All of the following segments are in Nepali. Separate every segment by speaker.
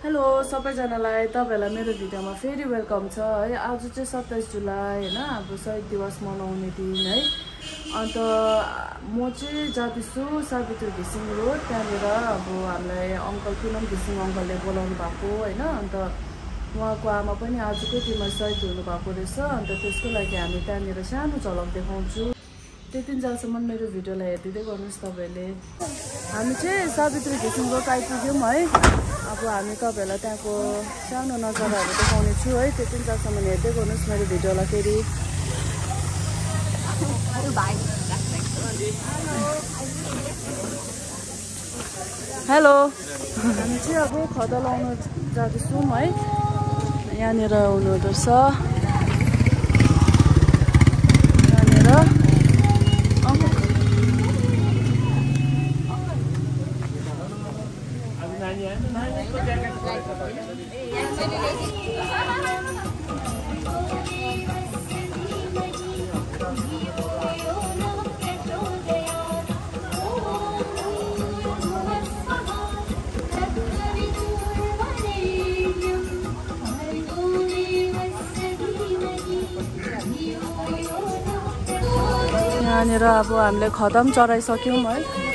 Speaker 1: हेलो सबैजनालाई तपाईँहरूलाई मेरो भिडियोमा फेरि वेलकम छ है। आज चाहिँ सत्ताइस जुलाई होइन अब शहीद दिवस मनाउने दिन है। अन्त म चाहिँ जाँदैछु सावित्री घिसिङ रोड त्यहाँनिर अब हामीलाई अङ्कल पुनम घिसिङ अङ्कलले बोलाउनु भएको होइन। अन्त उहाँको आमा पनि आजकै दिनमा सहिद हुनुभएको रहेछ। अन्त त्यसको लागि हामी त्यहाँनिर सानो झलक देखाउँछु। त्यति जेलसम्म मेरो भिडियोलाई हेरिदिँदै गर्नुहोस् तपाईँहरूले। हामी चाहिँ सावित्री घिसिङ रोड आइपुग्यौँ है। अब हामी तपाईँहरूलाई त्यहाँको सानो नजाराहरू देखाउने छु है। त्यति जेलसम्म हेर्दै गर्नुहोस् मेरो भिडियोलाई फेरि। हेलो। हामी चाहिँ अब खदा लाउन जाँदैछौँ है। यहाँनिर हुनुहुँदो रहेछ यहाँनिर अङ्कल यहाँनिर अब हामीले खदम चढाइसक्यौँ है।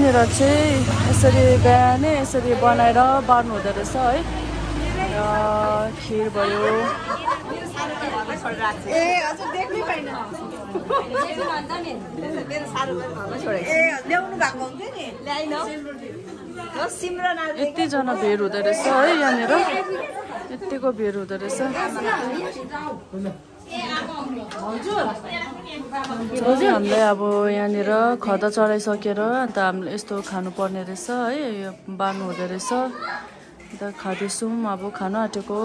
Speaker 1: यहाँनिर चाहिँ यसरी बिहानै यसरी बनाएर बार्नु हुँदो रहेछ है। र खिर भयो। यतिजना भिड हुँदो रहेछ है यहाँनिर। यतिको भिड हुँदो रहेछ। हामीले अब यहाँनिर खदा चढाइसकेर अन्त हामीले यस्तो खानुपर्ने रहेछ है यो बार्नु हुँदो रहेछ। अन्त खाँदैछौँ अब खानु आँटेको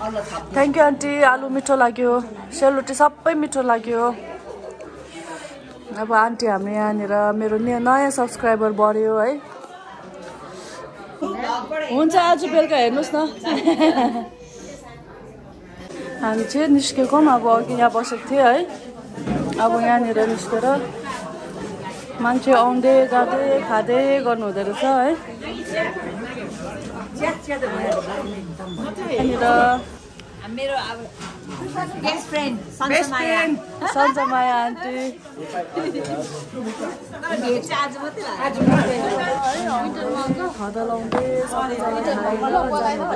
Speaker 1: थ्याङ्क यू आन्टी आलु मिठो लाग्यो सेलरोटी सबै मिठो लाग्यो अब आन्टी हाम्रो यहाँनिर मेरो नयाँ सब्सक्राइबर बढ्यो है हुन्छ आज बेलुका हेर्नुहोस् न। हामी चाहिँ निस्केको पनि अब अघि यहाँ बसेको थियो है। अब यहाँनिर निस्केर मान्छे आउँदै जाँदै खाँदै गर्नु हुँदो रहेछ है।
Speaker 2: मेरो अब बेस्ट फ्रेन्ड सन्चमाया
Speaker 1: आन्टी।
Speaker 2: भेट चाहिँ आज मात्रै
Speaker 1: खदा लाउँदै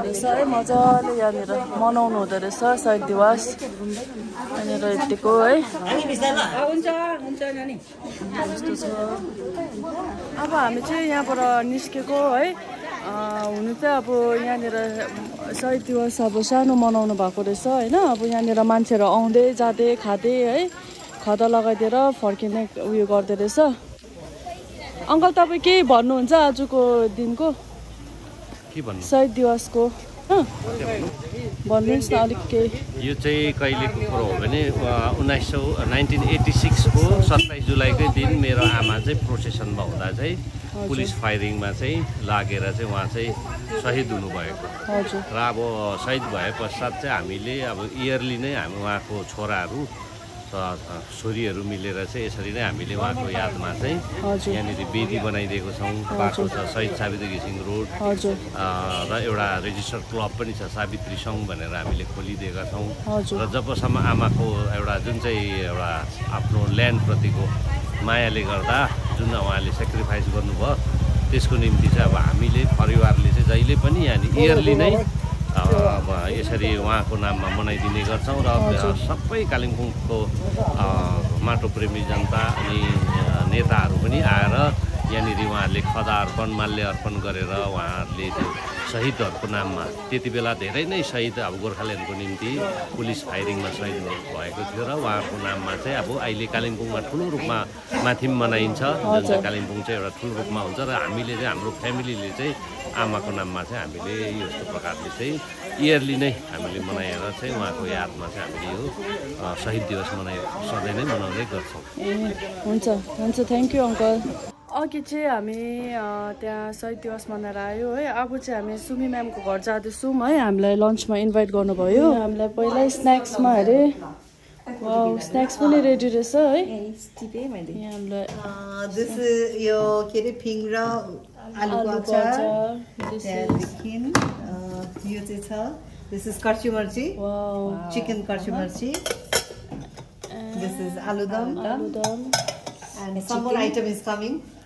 Speaker 1: रहेछ। है मजाले यहाँनिर मनाउनु हुँदो रहेछ शहीद दिवस। यहाँनिर यतिको है। अब हामी चाहिँ यहाँबाट निस्केको है। हुनु चाहिँ अब यहाँनिर शहीद दिवस अब सानो मनाउनु भएको रहेछ होइन? अब यहाँनिर मान्छेहरू आउँदै जाँदै खाँदै है खदा लगाइदिएर फर्किने उयो गर्दो रहेछ। अङ्कल तपाईँ केही भन्नुहुन्छ आजको दिनको?
Speaker 3: के भन्नु?
Speaker 1: शहीद दिवसको? भन्नुहोस् न अलिक केही।
Speaker 3: यो चाहिँ कहिलेको कुरो हो भने उन्नाइस सौ नाइन्टिन एट्टी सिक्सको सत्ताइस जुलाईकै दिन मेरो आमा चाहिँ प्रोसेसनमा हुँदा चाहिँ पुलिस फायरिङमा चाहिँ लागेर चाहिँ उहाँ चाहिँ सहिद हुनुभएको। र अब सहिद भए पश्चात चाहिँ हामीले अब इयरली नै हामी उहाँको छोराहरू छोरीहरू मिलेर चाहिँ यसरी नै हामीले उहाँको यादमा चाहिँ यहाँनिर वेदी बनाइदिएको छौँ। बाटो छ शहीद सावित्री घिसिङ रोड। र एउटा रेजिस्टर्ड क्लब पनि छ सावित्री सङ्घ भनेर हामीले खोलिदिएका छौँ। र जबसम्म आमाको एउटा जुन चाहिँ एउटा आफ्नो ल्यान्डप्रतिको मायाले गर्दा जुन उहाँले सेक्रिफाइस गर्नुभयो त्यसको निम्ति चाहिँ अब हामीले परिवारले चाहिँ जहिले पनि यहाँनिर इयरली नै अब यसरी उहाँको नाममा मनाइदिने गर्छौँ र सबै कालिम्पोङको माटो प्रेमी जनता अनि नेताहरू पनि आएर यहाँनिर उहाँहरूले खदा अर्पण माल्य अर्पण गरेर उहाँहरूले त्यो शहीदहरूको नाममा त्यति बेला धेरै नै शहीद अब गोर्खाल्यान्डको निम्ति पुलिस फायरिङमा शहीद भएको थियो र उहाँहरूको नाममा चाहिँ अब अहिले कालिम्पोङमा ठुलो रूपमा माथि पनि मनाइन्छ। जुन चाहिँ कालिम्पोङ चाहिँ एउटा ठुलो रूपमा हुन्छ र हामीले चाहिँ हाम्रो फ्यामिलीले चाहिँ आमाको नाममा चाहिँ हामीले यस्तो प्रकारले चाहिँ इयरली नै हामीले मनाएर चाहिँ उहाँको यादमा चाहिँ हामीले यो शहीद दिवस मनाइ सधैँ नै मनाउँदै गर्छौँ।
Speaker 1: हुन्छ। हुन्छ। Thank you uncle. अघि चाहिँ हामी त्यहाँ शहीद दिवस मनाएर आयो है। अब चाहिँ हामी सुमी म्यामको घर जाँदैछौँ है। हामीलाई लन्चमा इन्भाइट गर्नुभयो। हामीलाई पहिल्यै स्न्याक्समा अरे स्न्याक्स पनि रेडी रहेछ है। हामीलाई
Speaker 2: दिस यो के अरे फिङ र आलुको अचार त्यहाँदेखि यो चाहिँ छ दिस इज कर्ची मर्ची। चिकन कर्ची मर्ची। This is aloo dum
Speaker 1: aloo dum.
Speaker 2: and some more item is coming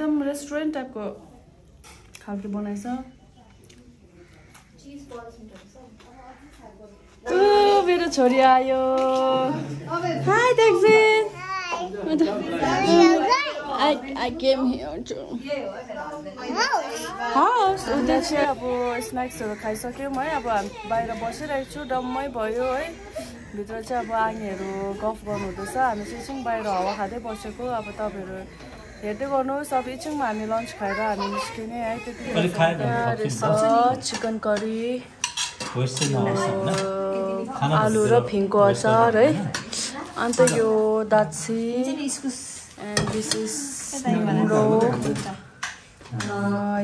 Speaker 1: एकदम रेस्टुरेन्ट टाइपको खालको बनाएछ। मेरो छोरी आयो। हाई उता चाहिँ अब स्न्याक्सहरू खाइसक्यौँ। है अब हामी बाहिर बसिरहेको छु। डम्मै भयो है। भित्र चाहिँ अब आनीहरू गफ गर्नुहुँदैछ। हामी चाहिँ एकछिन बाहिर हावा खाँदै बसेको। अब तपाईँहरू हेर्दै गर्नुहोस् अब एकछिनमा हामी लन्च खाएर हामी निस्किने है त्यति चिकन करी आलु र फिङको अचार है। अन्त यो दाछी एन्ड दिस इज निम्रो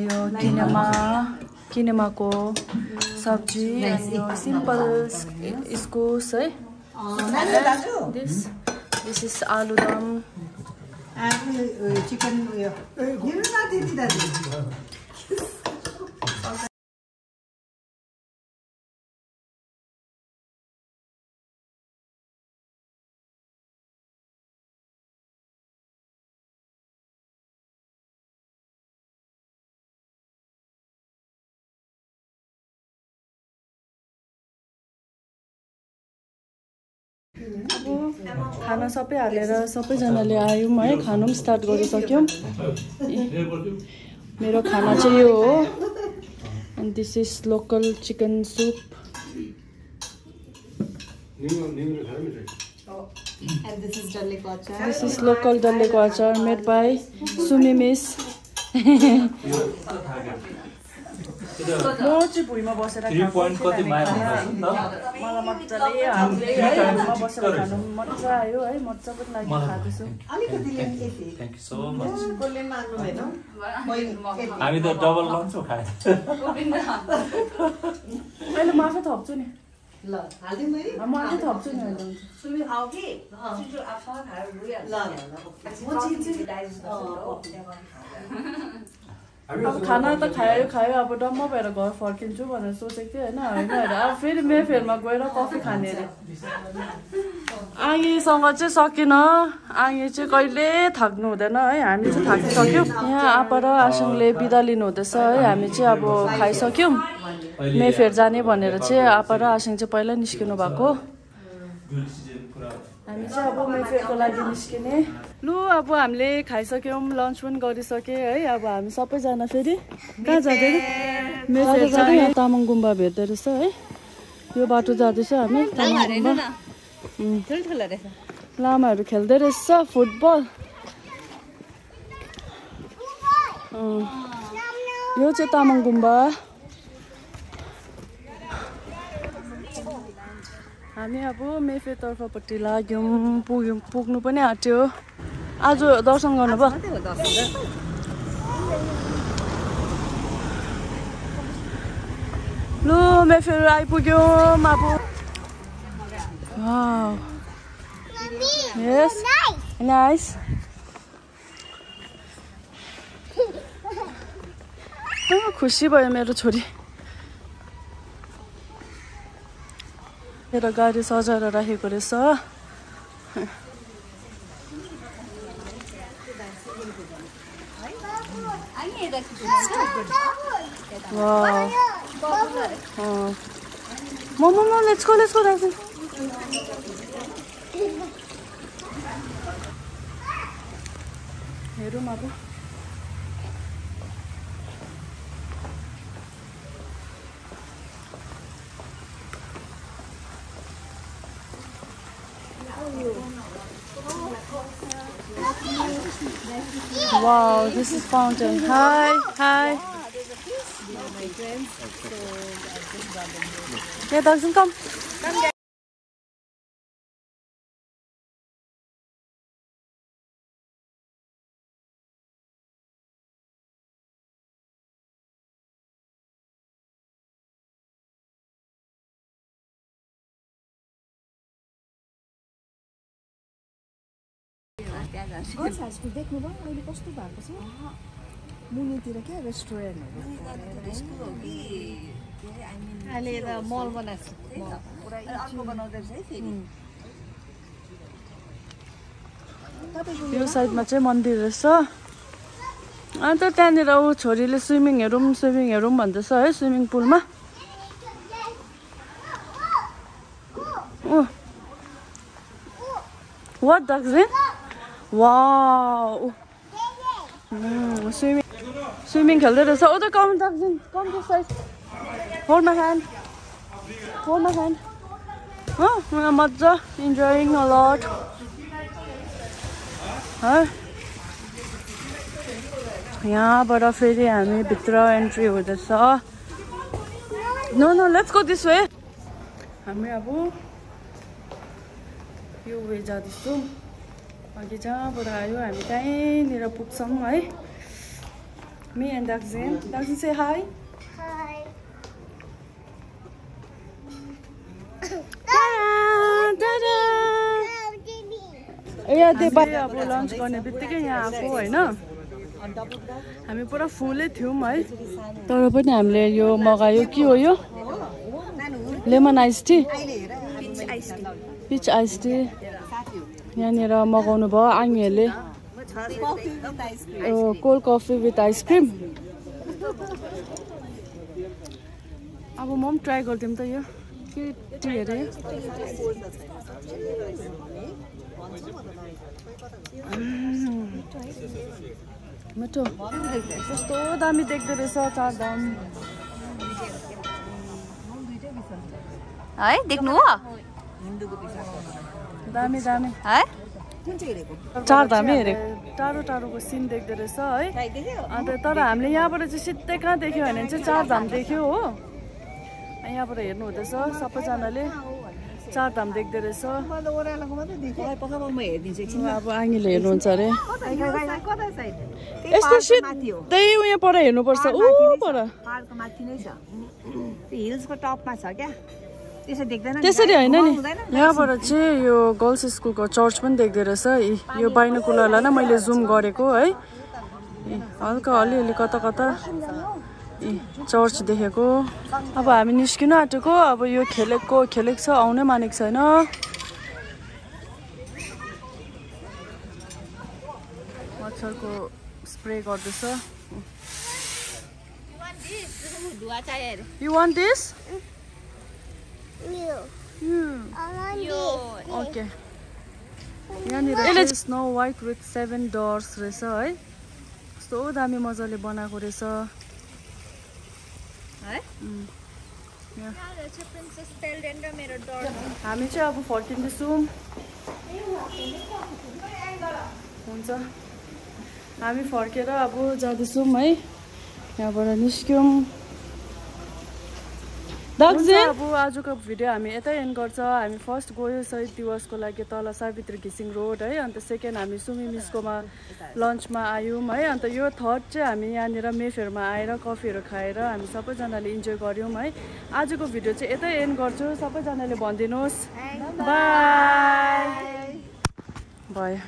Speaker 1: यो किनेमा किनेमाको सब्जी यो सिम्पल इस्कुस है। This this is aloo dum.
Speaker 2: Chicken you know not that
Speaker 1: अब खाना सबै हालेर सबैजनाले आयौँ है खानु पनि स्टार्ट गरिसक्यौँ। मेरो खाना चाहिँ यो हो। And this is local chicken soup this is local डल्लेको अचार मेड बाई सुमी मिस म चाहिँ भुइँमा बसेर खाएको मलाई मजाले हातले है भुइँमा बसेर खानु मजा आयो है मजा पनि लाग्यो खाँदैछु
Speaker 2: अलिकति लेन यति
Speaker 4: थ्याङ्क यू सो मच
Speaker 2: कसले माग्नु भएन होइन, यति।
Speaker 4: हामी त डबल लन्छौँ खाए
Speaker 1: अहिले म आफै थप्छु नि
Speaker 2: ल हालिदिउँ मैले
Speaker 1: म आफै थप्छु
Speaker 2: ल म चिन्छु नि
Speaker 1: अब खाना त खायो खायो अब डम्म भएर घर फर्किन्छु भनेर सोचेको थिएँ होइन? होइन अब फेरि मेफेरमा गएर कफी खाने अरे। आगेसँग चाहिँ सकिनँ। आगे चाहिँ कहिले थाक्नु हुँदैन है? हामी चाहिँ थाकिसक्यौँ। यहाँ आपा र आसङले बिदा लिनु हुँदैछ है? हामी चाहिँ अब खाइसक्यौँ। मेफेर जाने भनेर चाहिँ आपा र आसङ चाहिँ पहिला निस्किनु भएको। हामी चाहिँ अब मेफेयरको लागि निस्किने। लु अब हामीले खाइसक्यौँ लन्च पनि गरिसकेँ है। अब हामी सबैजना फेरि कहाँ जाँदै मेफेयर जाँदै यहाँ तामाङ गुम्बा भेट्दो रहेछ है। यो बाटो जाँदैछ हामी तामाङ गुम्बा। लामाहरू खेल्दै रहेछ फुटबल। यो चाहिँ तामाङ गुम्बा। हामी अब मेफे तर्फपट्टि लाग्यौँ पुग्यौँ पुग्नु पनि आँट्यो। आज दर्शन गर्नुभयो लु मेफेर आइपुग्यौँ अब. Nice. Ah, खुसी भयो मेरो छोरी। मेरो गाडी सजाएर राखेको रहेछ। म म गो दार्जिलिङ हेरौँ अब। Wow, this is fountain. Hi, hi. Yeah, there's a Come,
Speaker 5: girls high school देख्नुभयो अहिले कस्तो भएको छ मुनितिर क्या रेस्टुरेन्टहरू
Speaker 2: अहिले त मल बनाएको अर्को बनाउँदै रहेछ है फेरि
Speaker 1: यो साइडमा चाहिँ मन्दिर रहेछ अन्त त्यहाँनिर ऊ छोरीले स्विमिङ हेरौँ स्विमिङ हेरौँ भन्दैछ है स्विमिङ पुलमा वाट दार्जिलिङ वा स्विमिङ स्विमिङ खेल्दै रहेछ ओ त come Darjeeling come this side hold my hand hold my hand हो यहाँ मजा इन्जोइङ अलट है यहाँबाट फेरि हामी भित्र एन्ट्री हुँदैछ no no let's go this way हामी अब यो वे जाँदैछौँ अघि जहाँबाट आयो हामी त्यहीँनिर पुग्छौँ है। मी एन्ड दार्जिलिङ दार्जिलिङ से हाई ए त्यो बाहिर अब लन्च गर्ने बित्तिकै यहाँ आएको होइन। हामी पुरा फुलै थियौँ है। तर पनि हामीले यो मगायो। के हो यो? Lemon ice tea peach ice tea यहाँनिर मगाउनु भयो आमीहरूले cold coffee with ice cream अब म पनि ट्राई गरिदिउँ त यो के टी अरे मिठो। कस्तो दामी देख्दो रहेछ चार दाम।
Speaker 6: है देख्नु हो?
Speaker 1: दामी दामी।
Speaker 6: है?
Speaker 1: चार धामै हेरेको। टाढो टाढोको सिन देख्दो रहेछ है। अन्त तर हामीले यहाँबाट चाहिँ सिधै कहाँ देख्यो भने चाहिँ चार धाम देख्यो हो। यहाँबाट हेर्नु हुँदैछ सबैजनाले। चार धाम देख्दो रहेछ।
Speaker 2: ओह्रालोको मात्रै देखेँ। पक्का म हेरिदिन्छु एकछिन
Speaker 1: अब आङ्गीले हेर्नुहुन्छ अरे। यस्तो सिधै उयो पर हेर्नुपर्छ। ऊ पर
Speaker 2: हिल्सको टपमा छ क्या?
Speaker 1: त्यसरी होइन नि।
Speaker 2: हुँदैन?
Speaker 1: यहाँबाट चाहिँ यो गर्ल्स स्कुलको चर्च पनि देख्दो रहेछ। यी यो बाइनोकुलरलाई नै मैले जुम गरेको है। हल्का अलिअलि कता कता चर्च देखेको। अब हामी निस्किनु आँटेको। अब यो खेलेको खेलेको छ आउनै मानेको छैन। मच्छरको स्प्रे गर्दैछ। You want this okay. यहाँनिर Snow White with seven dwarfs रहेछ है। कस्तो दामी मजाले बनाएको रहेछ।
Speaker 6: है?
Speaker 1: हामी चाहिँ अब फर्किँदैछौँ हुन्छ। हामी फर्केर अब जाँदैछौँ है। यहाँबाट निस्क्यौँ। अब आजको भिडियो हामी यतै एन्ड गर्छ। हामी फर्स्ट गयो शहीद दिवसको लागि तल सावित्री घिसिङ रोड है। अन्त सेकेन्ड हामी सुमी मिसकोमा लन्चमा आयौँ है। अन्त यो थर्ड चाहिँ हामी यहाँनिर मेफेयरमा आएर कफीहरू खाएर हामी सबैजनाले इन्जोय गऱ्यौँ है। आजको भिडियो चाहिँ यतै एन्ड गर्छु। सबैजनाले भनिदिनुहोस्। बाई भयो